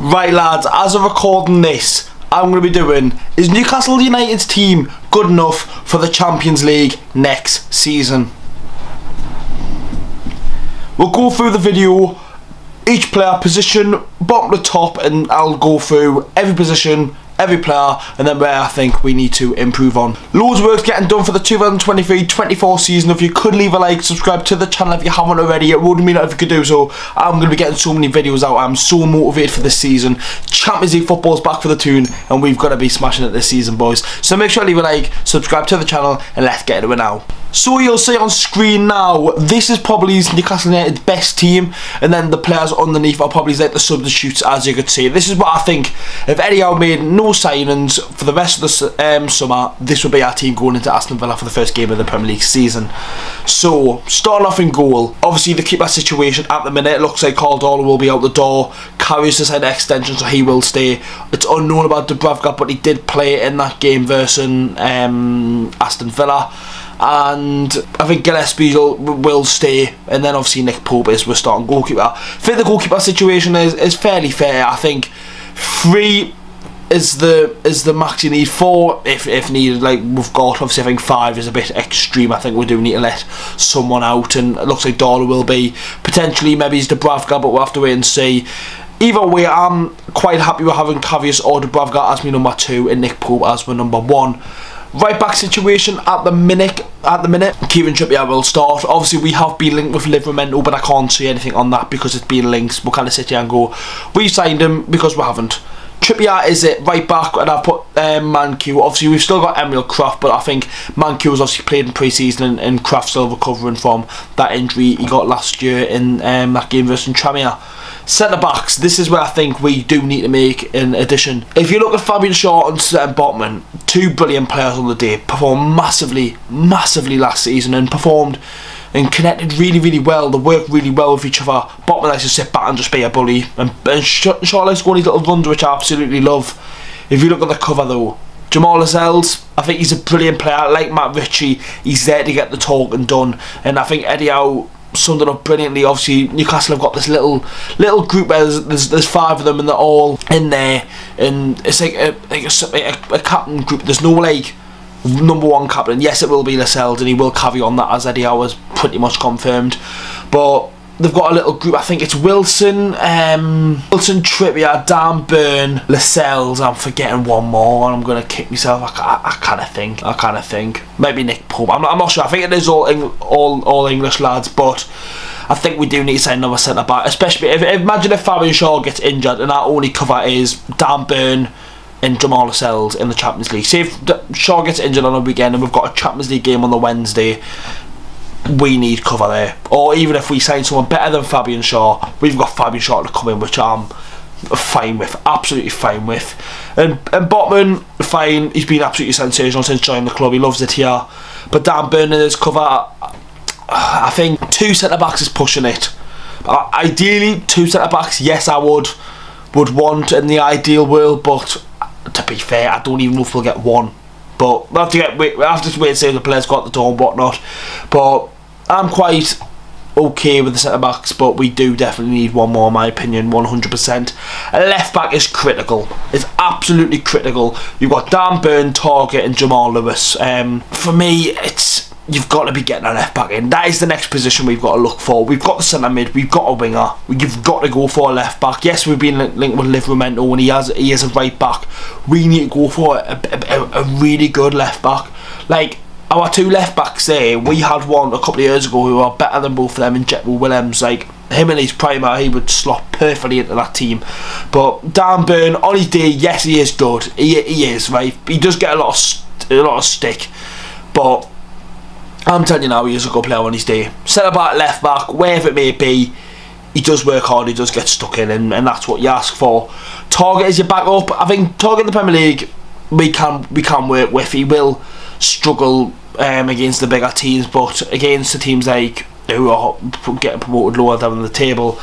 Right lads, as of recording this, I'm going to be doing is Newcastle United's team good enough for the Champions League next season? We'll go through the video, each player position, bottom to top, and I'll go through every position, every player, and then where I think we need to improve on. Loads of work getting done for the 2023-24 season. If you could leave a like, subscribe to the channel if you haven't already, it would mean if you could do so. I'm going to be getting so many videos out. I'm so motivated for this season. Champions League football's back for the tune, and we've got to be smashing it this season, boys. So make sure to leave a like, subscribe to the channel, and let's get into it now. So you'll see on screen now, this is probably Newcastle United's best team, and then the players underneath are probably like the substitutes, as you could see. This is what I think. If Eddie Howe made no signings for the rest of the um, summer, this would be our team going into Aston Villa for the first game of the Premier League season. So, starting off in goal, obviously the keeper situation at the minute, looks like Caldwell will be out the door. Karius has had extension, so he will stay. It's unknown about Dubravka, but he did play in that game versus um, Aston Villa and I think Gillespie will, will stay and then obviously Nick Pope is we're starting goalkeeper. I think the goalkeeper situation is, is fairly fair. I think three is the is the max you need. Four if if needed. Like we've got obviously I think five is a bit extreme. I think we do need to let someone out and it looks like Darlow will be potentially maybe he's Dubravka but we'll have to wait and see. Either way, I'm quite happy with having Karius or Dubravka as my number two and Nick Pope as my number one. Right back situation at the minute. At the minute, Kieran Trippier will start. Obviously, we have been linked with Livramento, but I can't see anything on that because it's been linked. We'll kind of sit here and go, we signed him because we haven't. Trippier is it right back, and I've put um. Obviously, we've still got Emil Krafth, but I think Mancu has obviously played in pre-season, and, and Krafth still recovering from that injury he got last year in um, that game versus Tranmere. Centre backs, this is where I think we do need to make an addition. If you look at Fabian Schär and Botman, two brilliant players on the day, performed massively, massively last season and performed and connected really, really well. They worked really well with each other. Botman likes to sit back and just be a bully. And, and Schär likes go on his little runs, which I absolutely love. If you look at the cover though, Jamal Lascelles, I think he's a brilliant player. Like Matt Ritchie, he's there to get the talking done. And I think Eddie Howe summed it up brilliantly. Obviously, Newcastle have got this little little group where there's, there's, there's five of them and they're all in there, and it's like a like a, a, a captain group. There's no like number one captain. Yes, it will be Lascelles, and he will carry on that as Eddie Howe has pretty much confirmed. But they've got a little group. I think it's Wilson, um, Wilson Trippier, Dan Burn, Lascelles. I'm forgetting one more, and I'm gonna kick myself. I, I, I kind of think. I kind of think maybe Nick Pope. I'm, I'm not sure. I think it is all all all English lads, but. I think we do need to sign another centre back, especially if imagine if Fabian Schär gets injured and our only cover is Dan Burn and Jamal Lascelles in the Champions League. Say if Schär gets injured on a weekend and we've got a Champions League game on the Wednesday, we need cover there. Or even if we sign someone better than Fabian Schär, we've got Fabian Schär to come in, which I'm fine with, absolutely fine with. And and Botman, fine, he's been absolutely sensational since joining the club. He loves it here. But Dan his cover, I think two centre backs is pushing it. Uh, ideally, two centre backs, yes, I would would want in the ideal world, but to be fair, I don't even know if we'll get one. But we'll have to get we'll have to wait and see if the players got the door and whatnot. But I'm quite okay with the centre backs, but we do definitely need one more, in my opinion, 100%. A left back is critical. It's absolutely critical. You've got Dan Burn, Targett, and Jamal Lewis. Um, for me, it's you've got to be getting a left back in. That is the next position we've got to look for. We've got the centre mid, we've got a winger. You've got to go for a left back. Yes, we've been linked with Livramento and he has he is a right back. We need to go for a, a, a really good left back. Like our two left backs there, we had one a couple of years ago who are better than both of them in Jetro Willems. Like him and his primer, he would slot perfectly into that team. But Dan Burn, on his day, yes, he is good. He, he is right. He does get a lot of a lot of stick, but I'm telling you now, he is a good player on his day. Centre back, left back, wherever it may be, he does work hard, he does get stuck in, and, and that's what you ask for. Targett is your backup. I think Targett in the Premier League, we can we can work with. He will struggle um, against the bigger teams, but against the teams like who are getting promoted lower down the table,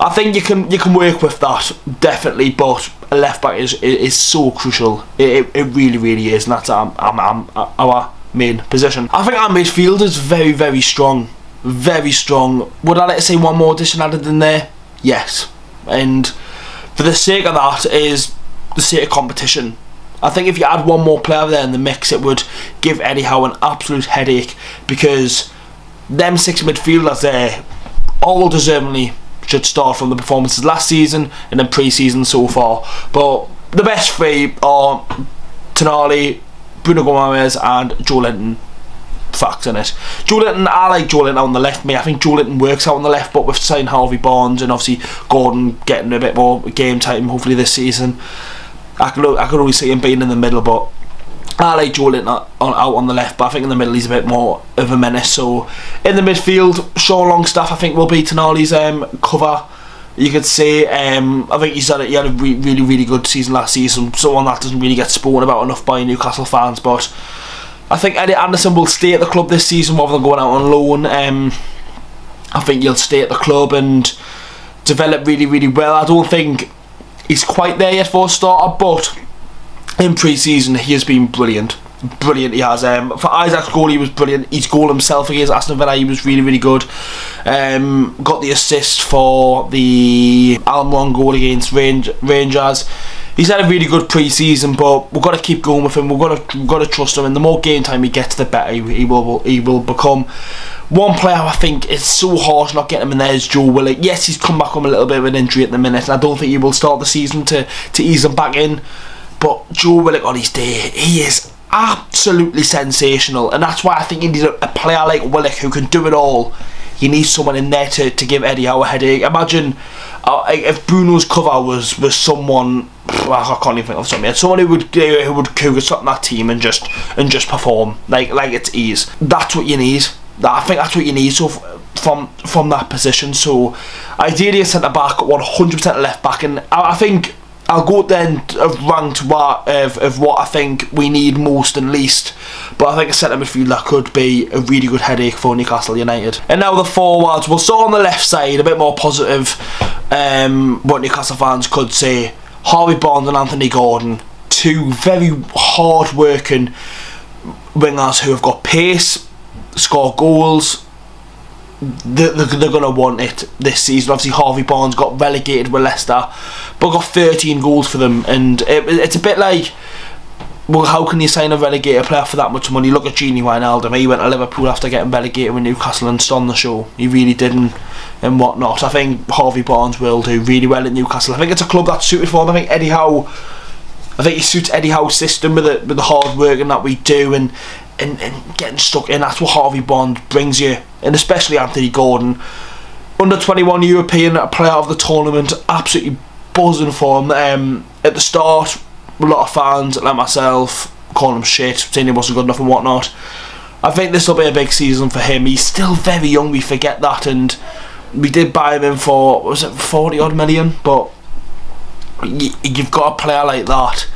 I think you can you can work with that definitely. But a left back is is, so crucial. It, it, it really really is, and that's um, um, our main position. I think our midfield is very, very strong. Very strong. Would I like to say one more addition added in there? Yes. And for the sake of that is the sake of competition. I think if you add one more player there in the mix, it would give Eddie Howe an absolute headache because them six midfielders there all deservingly should start from the performances last season and then pre-season so far. But the best three are Tonali, Bruno Guimarães and Joelinton facts in it. Joelinton, I like Joelinton on the left, Me, I think Joelinton works out on the left, but with signing Harvey Barnes and obviously Gordon getting a bit more game time hopefully this season, I could I could always see him being in the middle, but I like Joelinton out on the left, but I think in the middle he's a bit more of a menace. So in the midfield, Sean Longstaff I think will be Tonali's um, cover. You could say um, I think he's had a, he had a re really really good season last season. Someone that doesn't really get spoken about enough by Newcastle fans, but I think Elliot Anderson will stay at the club this season rather than going out on loan. Um, I think he'll stay at the club and develop really really well. I don't think he's quite there yet for a starter, but in pre-season he has been brilliant brilliant he has um, for Isak's goal he was brilliant. His goal himself against Aston Villa he was really really good. Um, got the assist for the Almiron goal against Range Rangers. He's had a really good pre-season but we've got to keep going with him. We've got to we've got to trust him and the more game time he gets the better he, he will he will become. One player I think it's so harsh not getting him in there is Joe Willock. Yes he's come back from a little bit of an injury at the minute and I don't think he will start the season to, to ease him back in but Joe Willock on his day, he is absolutely sensational, and that's why I think you need a, a player like Willock who can do it all. You need someone in there to, to give Eddie Howe a headache. Imagine uh, if Bruno's cover was was someone I can't even think of something. Someone who would who would could stop that team and just and just perform like like it's ease. That's what you need. That I think that's what you need. So from from that position. So ideally a centre back, 100% left back, and I, I think I'll go then of ranked what of, of what I think we need most and least. But I think a centre midfielder could be a really good headache for Newcastle United. And now the forwards. We'll start on the left side, a bit more positive. Um, what Newcastle fans could say: Harvey Barnes and Anthony Gordon, two very hard-working wingers who have got pace, score goals, they're, they're going to want it this season. Obviously, Harvey Barnes got relegated with Leicester, but got 13 goals for them, and it, it's a bit like. Well, how can you sign a relegated player for that much money? Look at Gini Wijnaldum. He went to Liverpool after getting relegated with Newcastle and stole the show. He really didn't, and whatnot. I think Harvey Barnes will do really well at Newcastle. I think it's a club that's suited for him. I think Eddie Howe I think he suits Eddie Howe's system with the with the hard working that we do and and, and getting stuck in. That's what Harvey Bond brings you, and especially Anthony Gordon, under 21 European player of the tournament, absolutely buzzing for him. Um, at the start, a lot of fans like myself calling him shit, saying he wasn't good enough and whatnot. I think this will be a big season for him. He's still very young. We forget that, and we did buy him in for was it 40 odd million, but you've got a player like that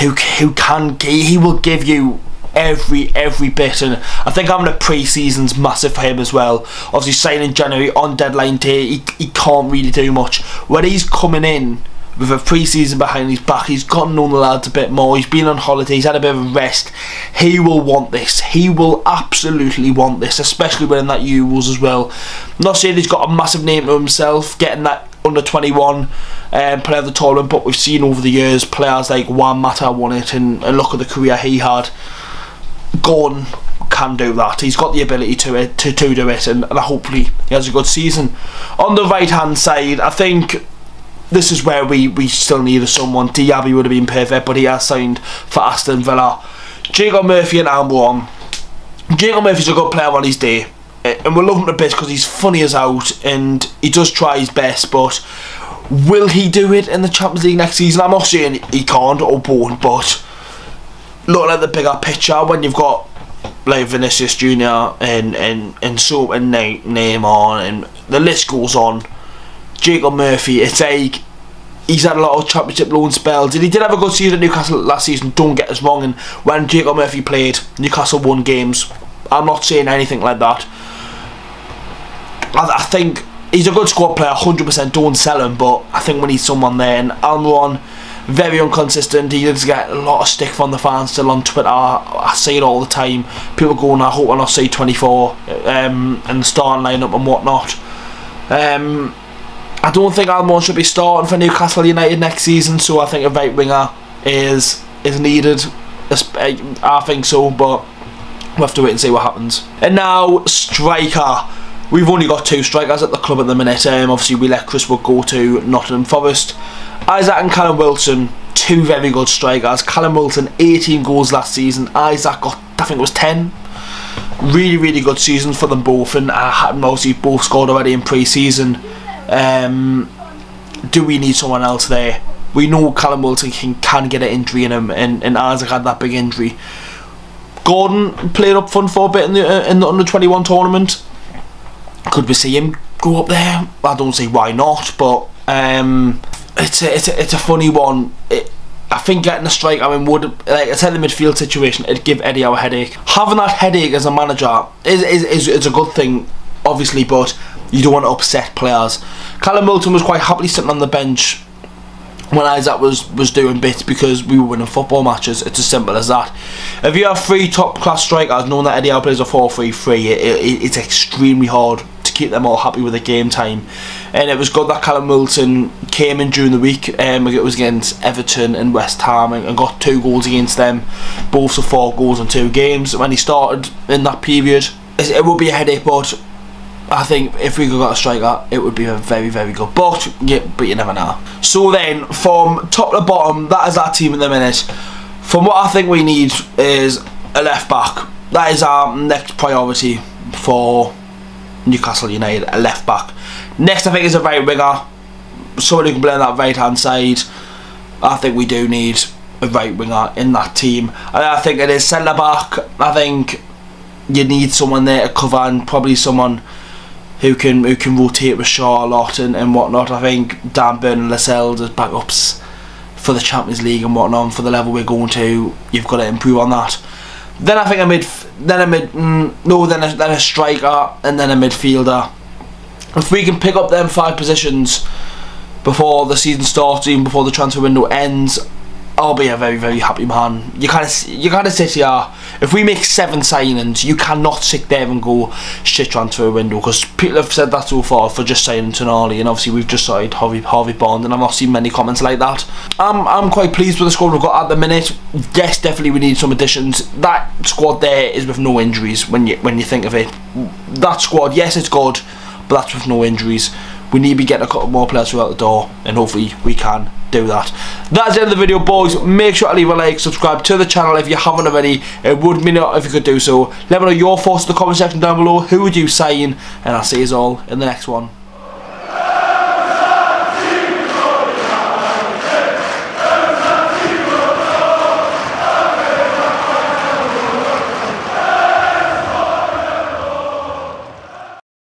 who who can he will give you every every bit. And I think having a pre-season's massive for him as well. Obviously signing January on deadline day he, he can't really do much. When he's coming in with a pre-season behind his back he's gotten know the lads a bit more he's been on holiday he's had a bit of a rest he will want this. He will absolutely want this especially winning that Euros as well. Not saying he's got a massive name to himself getting that under 21 um, player of the tournament, but we've seen over the years players like Juan Mata won it, and, and look at the career he had. Gordon can do that. He's got the ability to it to, to do it, and, and hopefully he has a good season. On the right hand side, I think this is where we, we still needed someone. Diaby would have been perfect, but he has signed for Aston Villa. Jacob Murphy and Almiron. Jacob Murphy's a good player on his day Eh, and we love him to bits because he's funny as out and he does try his best but will he do it in the Champions League next season? I'm not saying he can't or won't but looking at the bigger picture when you've got like Vinicius Jr and and and so and Neymar and the list goes on. Jacob Murphy it's like he's had a lot of championship loan spells and he did have a good season at Newcastle last season don't get us wrong and when Jacob Murphy played Newcastle won games I'm not saying anything like that I, I think he's a good squad player, 100%. Don't sell him, but I think we need someone there. And Almiron, very inconsistent. He does get a lot of stick from the fans still on Twitter. I, see it all the time. People going, I hope I not see 24 um, and the starting lineup and whatnot. Um, I don't think Almiron should be starting for Newcastle United next season, so I think a right winger is is needed. I think so, but we'll have to wait and see what happens. And now, striker. We've only got two strikers at the club at the minute. Um, obviously, we let Chris Wood go to Nottingham Forest. Isak and Callum Wilson, two very good strikers. Callum Wilson, 18 goals last season. Isak got, I think it was 10. Really, really good seasons for them both, and uh, obviously both scored already in pre-season. Um, do we need someone else there? We know Callum Wilson can, can get an injury in him, and, and Isak had that big injury. Gordon played up front for a bit in the uh, in the under 21 tournament. Could we see him go up there? I don't see why not, but um, it's a, it's a, it's a funny one. It, I think getting a strike, I mean, would like I said, the midfield situation, it'd give Eddie a headache. Having that headache as a manager is is, is, is a good thing, obviously, but you don't want to upset players. Callum Wilson was quite happily sitting on the bench when Isak was, was doing bits because we were winning football matches. It's as simple as that. If you have three top class strikers, knowing that Eddie Howe plays a 4 3 3, it, it, it's extremely hard to keep them all happy with the game time. And it was good that Callum Wilson came in during the week. Um, it was against Everton and West Ham and, and got two goals against them. Both for four goals in two games. When he started in that period, it would be a headache, but I think if we could got a striker, it would be a very, very good. But yeah, but you never know. So then, from top to bottom, that is our team in the minute. From what I think we need is a left back. That is our next priority for Newcastle United. A left back. Next, I think is a right winger. Somebody who can play on that right hand side. I think we do need a right winger in that team. And I think it is centre back. I think you need someone there to cover and probably someone who can who can rotate with Schär a lot and, and whatnot. I think Dan Burn and Lascelles as backups for the Champions League and whatnot for the level we're going to. You've got to improve on that. Then I think a mid, then a mid, mm, no, then a, then a striker and then a midfielder. If we can pick up them five positions before the season starts, even before the transfer window ends, I'll be a very very happy man. You kind of you kind of sit here. If we make seven signings, you cannot sit there and go shit transfer a window because people have said that so far for just signing Tonali, and obviously we've just signed Harvey Harvey Bond, and I've not seen many comments like that. I'm I'm quite pleased with the squad we've got at the minute. Yes, definitely we need some additions. That squad there is with no injuries when you when you think of it. That squad, yes, it's good, but that's with no injuries. We need to be getting a couple more players throughout the door, and hopefully we can do that. That's the end of the video, boys. Make sure to leave a like, subscribe to the channel if you haven't already. It would mean a lot if you could do so. Let me know your thoughts in the comment section down below. Who would you sign? And I'll see you all in the next one.